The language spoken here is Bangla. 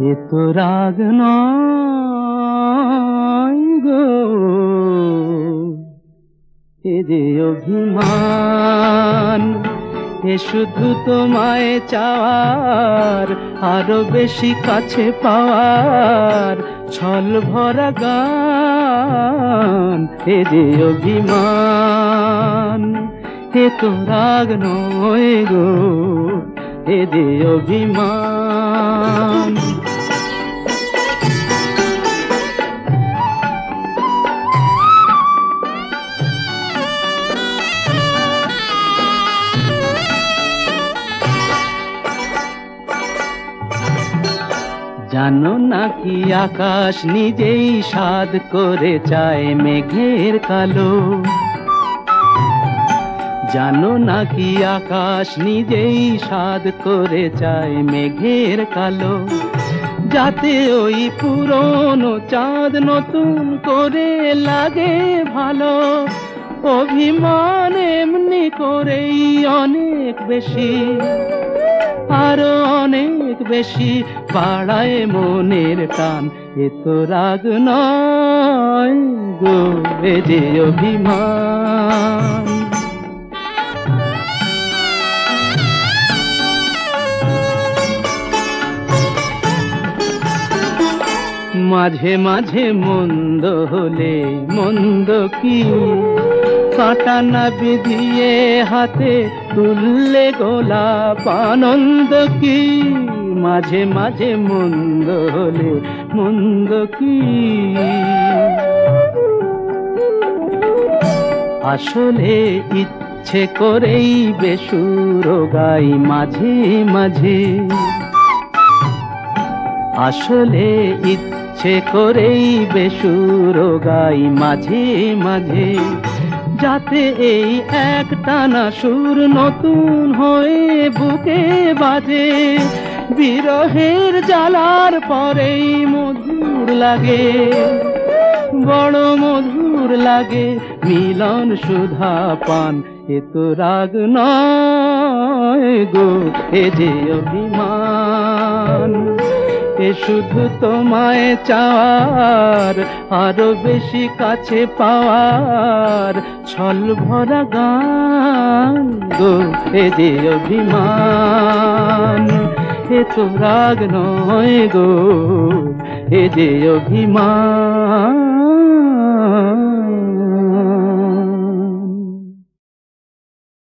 এ তো রাগ নয় গো। এ যে অভিমান, এ শুধু তোমায় চাওয়ার, আরও বেশি কাছে পাওয়ার ছল ভরা গান। এ যে অভিমান, এ তো রাগ নয় গো। এ যে অভিমান। জানো নাকি আকাশ নিজেই সাদ করে চায় মেঘের কালো? জানো নাকি আকাশ নিজেই সাদ করে চায় মেঘের কালো? যাতে ওই পুরনো চাঁদ নতুন করে লাগে ভালো। অভিমান এমনি করেই অনেক বেশি, আরও অনেক বেশি পাড়ায় মনের টান এত রাগ নয় গো যে অভিমান। মাঝে মাঝে মন্দ হলে মন্দ কি? কাঁটা না বিধিয়ে হাতে তুললে গোলাপ আনন্দ কি? মাঝে মাঝে মন্দ হলে মন্দ কি? আসলে ইচ্ছে করেই বেসুর গাই মাঝে মাঝে। আসলে ইচ্ছে করেই বেসুর গাই মাঝে মাঝে। যাতে এই এক টানা সুর নতুন হয়ে বুকে বাজে। বিরহের জ্বালার পরেই মধুর লাগে। বড় মধুর লাগে মিলন সুধা পান। এ তো রাগ নয় গো, এ যে অভিমান। এ শুধু তোমায় চাওয়ার, আরও বেশি কাছে পাওয়ার। ছল ভরা গান গো এ যে অভিমান। এ তো রাগ নয় গো এ যে অভিমান।